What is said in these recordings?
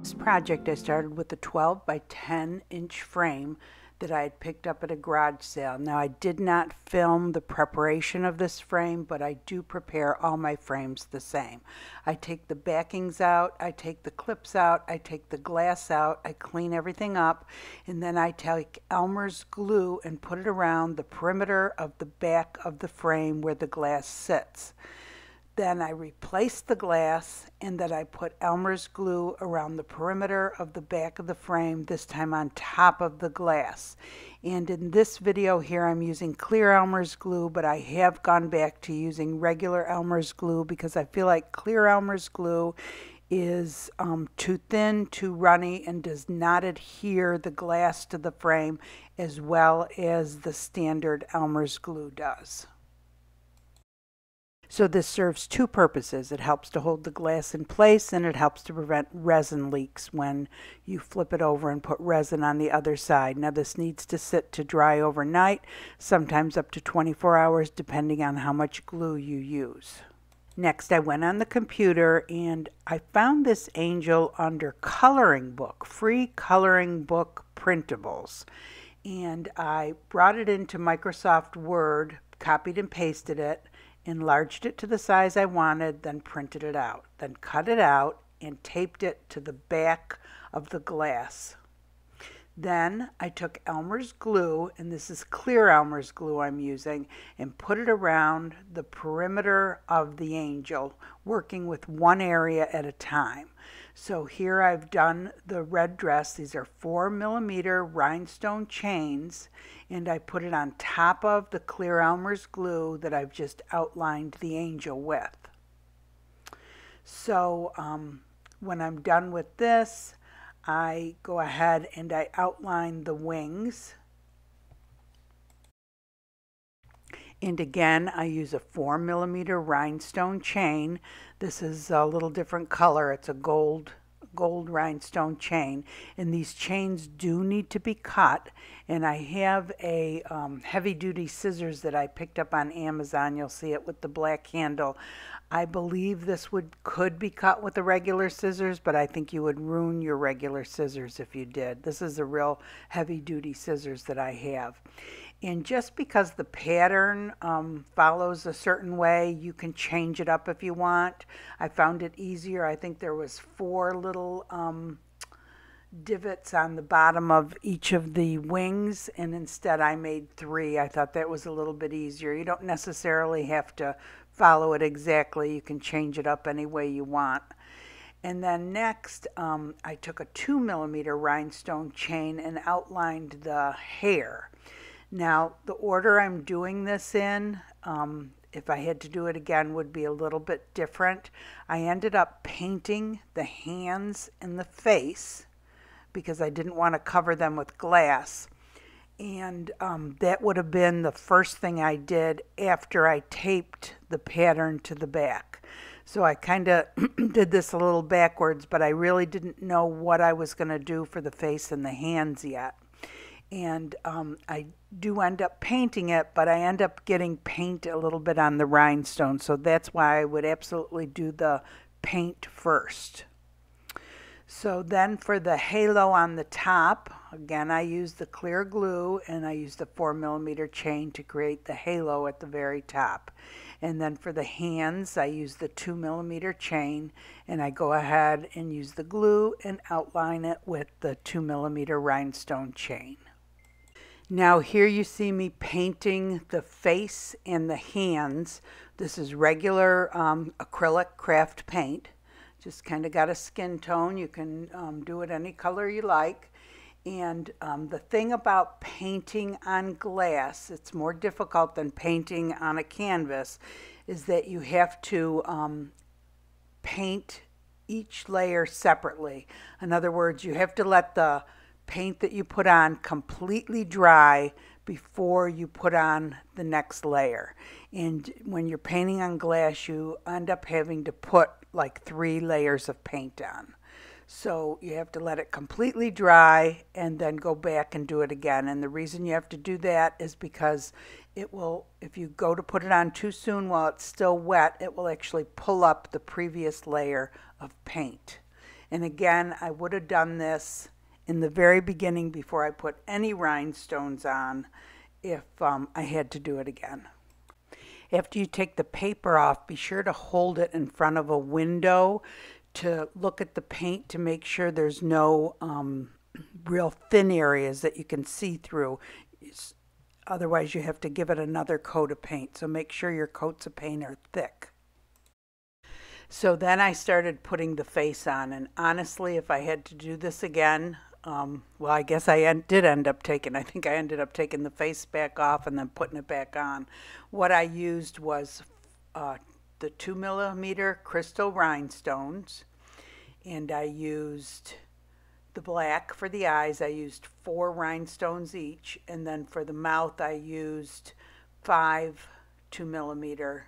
This project I started with a 12 by 10 inch frame that I had picked up at a garage sale. Now I did not film the preparation of this frame, but I do prepare all my frames the same. I take the backings out, I take the clips out, I take the glass out, I clean everything up, and then I take Elmer's glue and put it around the perimeter of the back of the frame where the glass sits. Then I replaced the glass and then I put Elmer's glue around the perimeter of the back of the frame, this time on top of the glass. And in this video here, I'm using clear Elmer's glue, but I have gone back to using regular Elmer's glue because I feel like clear Elmer's glue is um, too thin, too runny, and does not adhere the glass to the frame as well as the standard Elmer's glue does. So this serves two purposes. It helps to hold the glass in place and it helps to prevent resin leaks when you flip it over and put resin on the other side. Now this needs to sit to dry overnight, sometimes up to 24 hours depending on how much glue you use. Next, I went on the computer and I found this angel under coloring book, free coloring book printables. And I brought it into Microsoft Word, copied and pasted it, enlarged it to the size I wanted, then printed it out, then cut it out and taped it to the back of the glass. Then I took Elmer's glue, and this is clear Elmer's glue I'm using, and put it around the perimeter of the angel, working with one area at a time. So here I've done the red dress. These are four millimeter rhinestone chains, and I put it on top of the clear Elmer's glue that I've just outlined the angel with. So um, when I'm done with this, I go ahead and I outline the wings. And again, I use a four millimeter rhinestone chain. This is a little different color. It's a gold gold rhinestone chain and these chains do need to be cut and I have a um, heavy duty scissors that I picked up on Amazon you'll see it with the black handle I believe this would could be cut with the regular scissors but I think you would ruin your regular scissors if you did this is a real heavy duty scissors that I have and just because the pattern um, follows a certain way, you can change it up if you want. I found it easier. I think there was four little um, divots on the bottom of each of the wings, and instead I made three. I thought that was a little bit easier. You don't necessarily have to follow it exactly. You can change it up any way you want. And then next, um, I took a two millimeter rhinestone chain and outlined the hair. Now, the order I'm doing this in, um, if I had to do it again, would be a little bit different. I ended up painting the hands and the face because I didn't want to cover them with glass. And um, that would have been the first thing I did after I taped the pattern to the back. So I kind of did this a little backwards, but I really didn't know what I was going to do for the face and the hands yet and um, I do end up painting it, but I end up getting paint a little bit on the rhinestone, so that's why I would absolutely do the paint first. So then for the halo on the top, again I use the clear glue and I use the 4 millimeter chain to create the halo at the very top. And then for the hands, I use the 2 millimeter chain and I go ahead and use the glue and outline it with the 2 millimeter rhinestone chain. Now here you see me painting the face and the hands. This is regular um, acrylic craft paint. Just kind of got a skin tone. You can um, do it any color you like. And um, the thing about painting on glass, it's more difficult than painting on a canvas, is that you have to um, paint each layer separately. In other words, you have to let the paint that you put on completely dry before you put on the next layer. And when you're painting on glass, you end up having to put like three layers of paint on. So you have to let it completely dry and then go back and do it again. And the reason you have to do that is because it will, if you go to put it on too soon while it's still wet, it will actually pull up the previous layer of paint And again, I would have done this in the very beginning before I put any rhinestones on if um, I had to do it again. After you take the paper off, be sure to hold it in front of a window to look at the paint to make sure there's no um, real thin areas that you can see through. Otherwise, you have to give it another coat of paint. So make sure your coats of paint are thick. So then I started putting the face on. And honestly, if I had to do this again, um, well, I guess I en did end up taking, I think I ended up taking the face back off and then putting it back on. What I used was uh, the two millimeter crystal rhinestones, and I used the black for the eyes. I used four rhinestones each, and then for the mouth, I used five two millimeter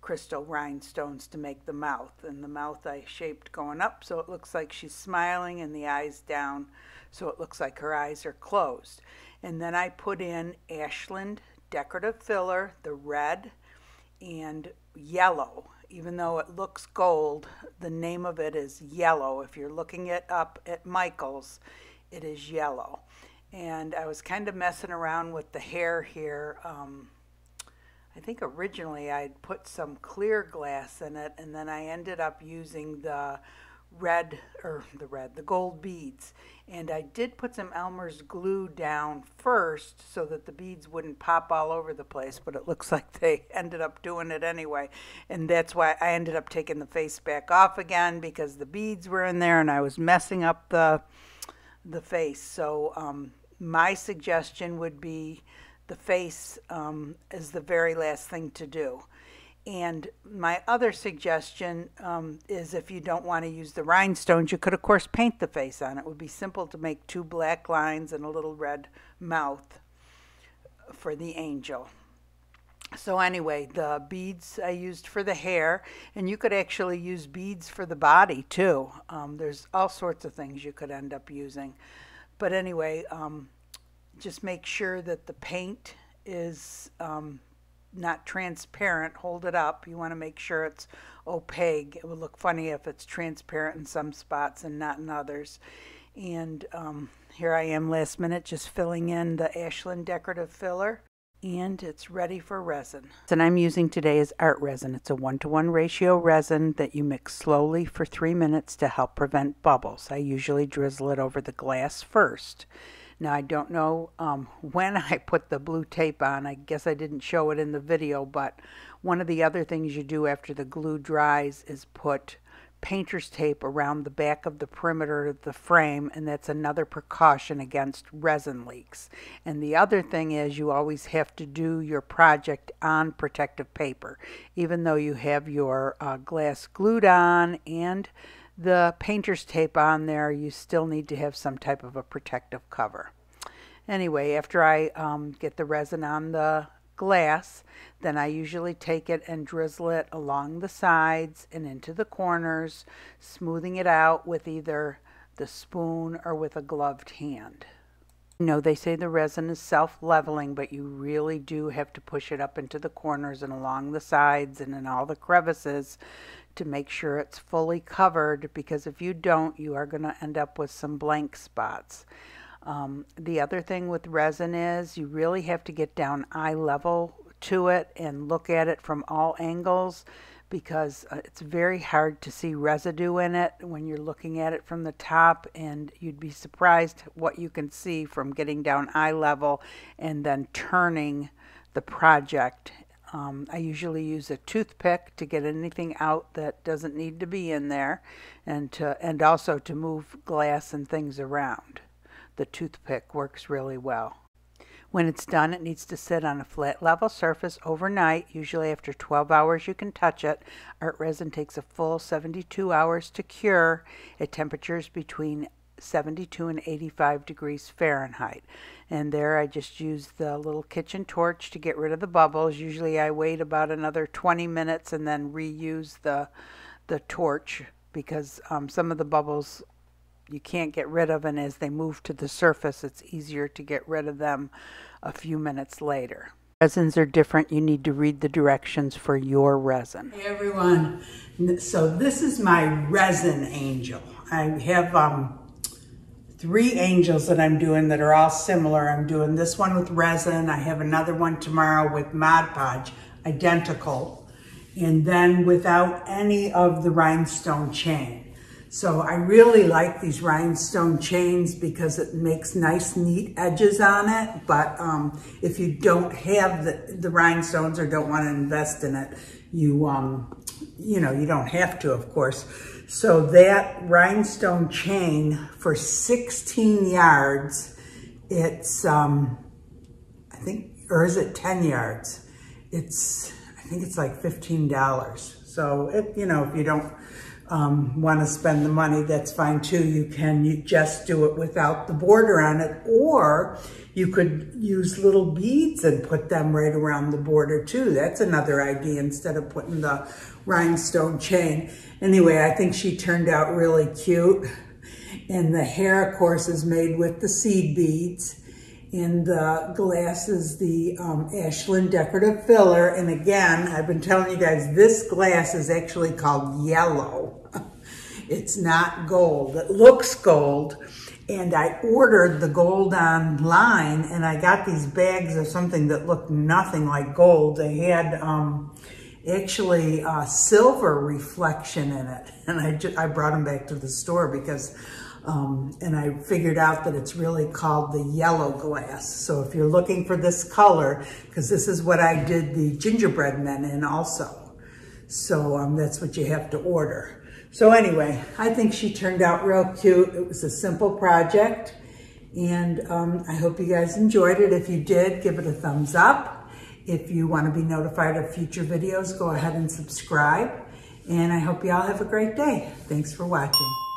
crystal rhinestones to make the mouth. And the mouth I shaped going up so it looks like she's smiling, and the eyes down so it looks like her eyes are closed. And then I put in Ashland decorative filler, the red and yellow. Even though it looks gold, the name of it is yellow. If you're looking it up at Michael's, it is yellow. And I was kind of messing around with the hair here. Um, I think originally I'd put some clear glass in it, and then I ended up using the red or the red the gold beads. And I did put some Elmer's glue down first so that the beads wouldn't pop all over the place but it looks like they ended up doing it anyway. And that's why I ended up taking the face back off again because the beads were in there and I was messing up the the face. So um, my suggestion would be the face um, is the very last thing to do and my other suggestion um, is if you don't want to use the rhinestones, you could, of course, paint the face on. It would be simple to make two black lines and a little red mouth for the angel. So anyway, the beads I used for the hair, and you could actually use beads for the body too. Um, there's all sorts of things you could end up using. But anyway, um, just make sure that the paint is um, not transparent, hold it up. You want to make sure it's opaque. It would look funny if it's transparent in some spots and not in others. And um, here I am last minute just filling in the Ashland decorative filler and it's ready for resin. And I'm using today is art resin. It's a one-to-one -one ratio resin that you mix slowly for three minutes to help prevent bubbles. I usually drizzle it over the glass first. Now I don't know um, when I put the blue tape on. I guess I didn't show it in the video, but one of the other things you do after the glue dries is put painter's tape around the back of the perimeter of the frame and that's another precaution against resin leaks. And the other thing is you always have to do your project on protective paper. Even though you have your uh, glass glued on and the painter's tape on there, you still need to have some type of a protective cover. Anyway, after I um, get the resin on the glass, then I usually take it and drizzle it along the sides and into the corners, smoothing it out with either the spoon or with a gloved hand. You know, they say the resin is self-leveling, but you really do have to push it up into the corners and along the sides and in all the crevices to make sure it's fully covered because if you don't, you are going to end up with some blank spots. Um, the other thing with resin is you really have to get down eye level to it and look at it from all angles because uh, it's very hard to see residue in it when you're looking at it from the top and you'd be surprised what you can see from getting down eye level and then turning the project um, I usually use a toothpick to get anything out that doesn't need to be in there and to and also to move glass and things around. The toothpick works really well. When it's done, it needs to sit on a flat level surface overnight. Usually after 12 hours you can touch it. Art resin takes a full 72 hours to cure at temperatures between 72 and 85 degrees Fahrenheit. And there I just use the little kitchen torch to get rid of the bubbles. Usually I wait about another 20 minutes and then reuse the, the torch because um, some of the bubbles you can't get rid of and as they move to the surface it's easier to get rid of them a few minutes later. Resins are different. You need to read the directions for your resin. Hey everyone. So this is my resin angel. I have um, three angels that I'm doing that are all similar. I'm doing this one with resin. I have another one tomorrow with Mod Podge, identical. And then without any of the rhinestone chain. So I really like these rhinestone chains because it makes nice, neat edges on it. But um, if you don't have the, the rhinestones or don't want to invest in it, you, um, you know, you don't have to, of course. So that rhinestone chain for 16 yards, it's, um, I think, or is it 10 yards? It's, I think it's like $15. So, it, you know, if you don't um, want to spend the money, that's fine too. You can you just do it without the border on it, or you could use little beads and put them right around the border too. That's another idea instead of putting the rhinestone chain. Anyway, I think she turned out really cute. And the hair, of course, is made with the seed beads. And the glass is the um, Ashland Decorative Filler. And again, I've been telling you guys, this glass is actually called yellow. it's not gold. It looks gold. And I ordered the gold online and I got these bags of something that looked nothing like gold. They had um, actually a silver reflection in it. And I, just, I brought them back to the store because um, and I figured out that it's really called the yellow glass. So if you're looking for this color, because this is what I did the gingerbread men in also. So um, that's what you have to order. So anyway, I think she turned out real cute. It was a simple project. And um, I hope you guys enjoyed it. If you did, give it a thumbs up. If you want to be notified of future videos, go ahead and subscribe. And I hope you all have a great day. Thanks for watching.